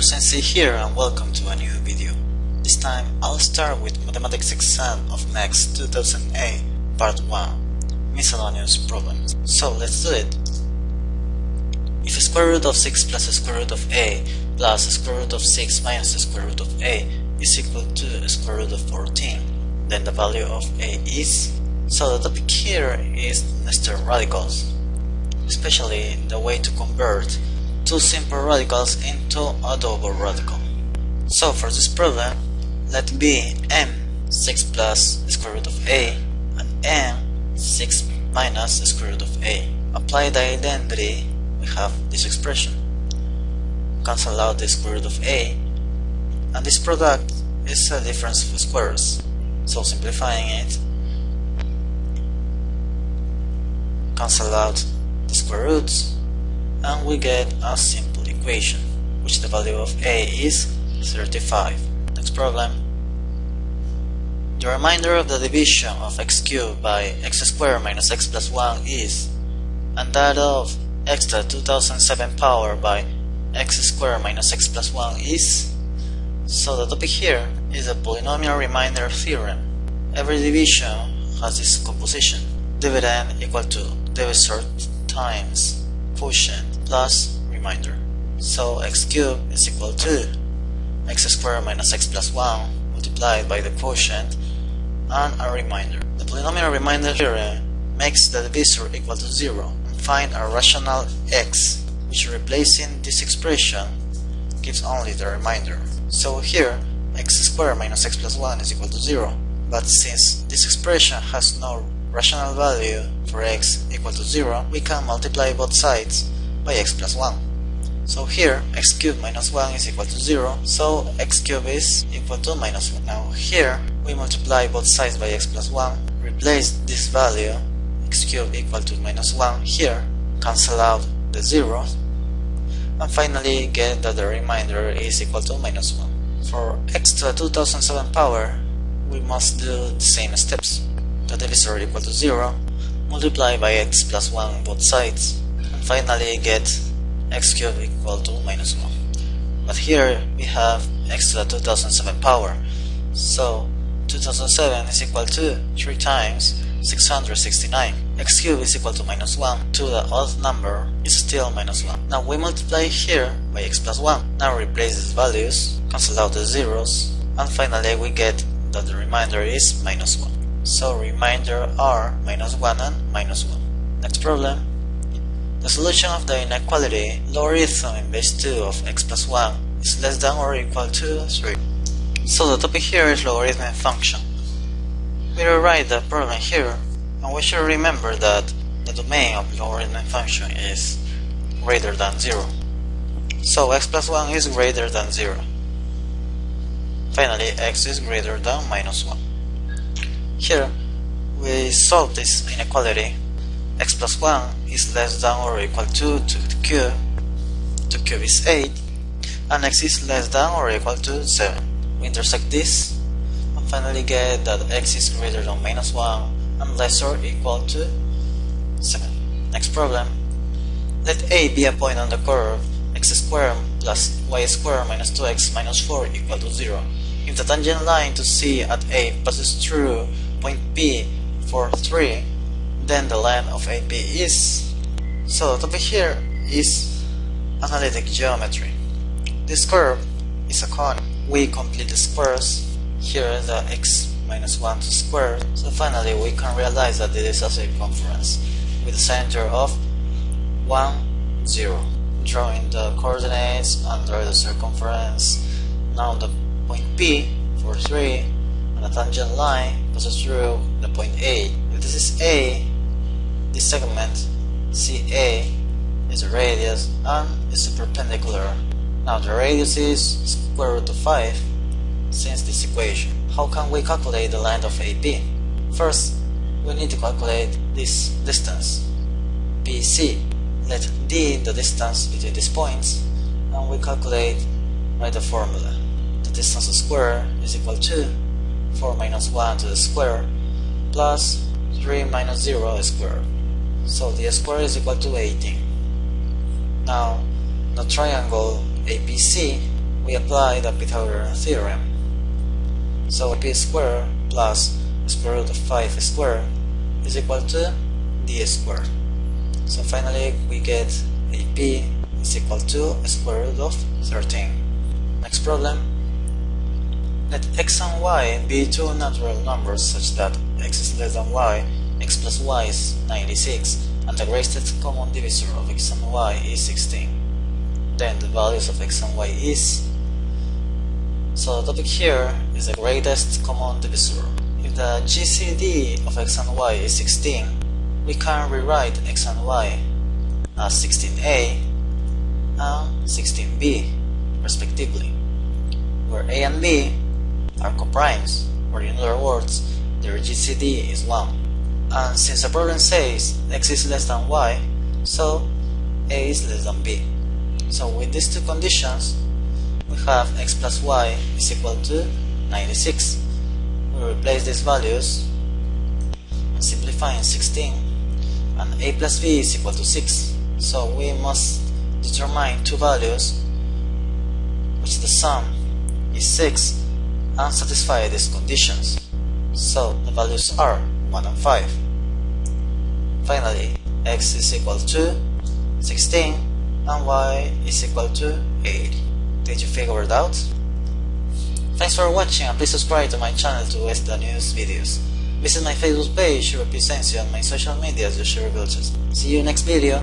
Teacher Sensei here and welcome to a new video. This time I'll start with Mathematics exam of MEXT 2008 Part 1 Miscellaneous Problems. So let's do it. If square root of 6 plus square root of a plus square root of 6 minus square root of a is equal to square root of 14, then the value of a is... So the topic here is nested radicals, especially the way to convert two simple radicals into a double radical. So for this problem, let be m 6 plus square root of a and n 6 minus square root of a. Apply the identity, we have this expression. Cancel out the square root of a, and this product is a difference of squares. So simplifying it, cancel out the square roots, and we get a simple equation, which the value of a is 35. Next problem. The remainder of the division of x cubed by x squared minus x plus 1 is, and that of x to the 2007 power by x squared minus x plus 1 is, so the topic here is the polynomial remainder theorem. Every division has this composition. Dividend equal to divisor times quotient plus remainder. So x cubed is equal to x squared minus x plus 1 multiplied by the quotient and a remainder. The polynomial remainder theorem eh, makes the divisor equal to 0 and find a rational x which replacing this expression gives only the remainder. So here x squared minus x plus 1 is equal to 0 but since this expression has no rational value for x equal to 0 we can multiply both sides by x plus 1. So here, x cubed minus 1 is equal to 0, so x cubed is equal to minus 1. Now here, we multiply both sides by x plus 1, replace this value, x cubed equal to minus 1 here, cancel out the zeros, and finally get that the remainder is equal to minus 1. For x to the 2007 power, we must do the same steps. The divisor equal to 0, multiply by x plus 1 on both sides, finally get x cubed equal to minus 1. But here we have x to the 2007 power. So 2007 is equal to 3 times 669. x cubed is equal to minus 1. To the odd number is still minus 1. Now we multiply here by x plus 1. Now replace these values, cancel out the zeros, and finally we get that the remainder is minus 1. So remainder are minus 1 and minus 1. Next problem. The solution of the inequality logarithm in base 2 of x plus 1 is less than or equal to 3. So the topic here is logarithmic function. We rewrite the problem here and we should remember that the domain of logarithmic function is greater than 0. So x plus 1 is greater than 0. Finally x is greater than minus 1. Here we solve this inequality x plus 1 is less than or equal to 2 to the cube, 2 cube is 8, and x is less than or equal to 7. We intersect this, and finally get that x is greater than minus 1 and less or equal to 7. Next problem. Let a be a point on the curve x squared plus y squared minus 2x minus 4 equal to 0. If the tangent line to C at A passes through point P for 3, then the length of AB is. So the topic here is analytic geometry. This curve is a cone. We complete the squares. Here the x minus 1 to square. So finally we can realize that it is a circumference with a center of 1, 0. Drawing the coordinates under the circumference. Now the point P for 3 and the tangent line passes through the point A. If this is A, this segment CA is a radius and is perpendicular. Now the radius is square root of 5 since this equation. How can we calculate the length of AB? First, we need to calculate this distance BC. Let D the distance between these points and we calculate by the formula. The distance square is equal to 4 minus 1 to the square plus 3 minus 0 squared. So the square is equal to 18. Now, the triangle ABC we apply the Pythagorean theorem. So p squared plus square root of 5 squared is equal to d squared. So finally we get ap is equal to square root of 13. Next problem. Let x and y be two natural numbers such that x is less than y, x plus y is 96, and the greatest common divisor of x and y is 16. Then the values of x and y is so the topic here is the greatest common divisor. If the GCD of x and y is 16, we can rewrite x and y as 16a and 16b, respectively, where a and b are coprimes, or in other words, their GCD is 1. And since the problem says x is less than y, so a is less than b. So with these two conditions, we have x plus y is equal to 96. We replace these values and simplify in 16 and a plus b is equal to 6. So we must determine two values which the sum is 6 and satisfy these conditions. So the values are 1 and 5. Finally, x is equal to 16 and y is equal to 8. Did you figure it out? Thanks for watching and please subscribe to my channel to watch the news videos. Visit my Facebook page, Europe and my social media, Yoshi Revealches. See you next video!